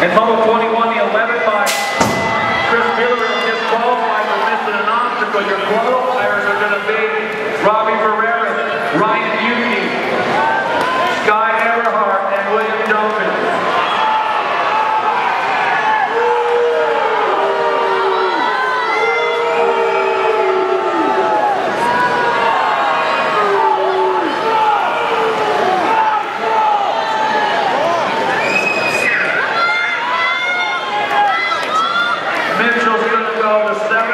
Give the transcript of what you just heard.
And number 21, the 11 by Chris Miller, disqualified for missing an obstacle. You're. Mitchell's going to go to seven.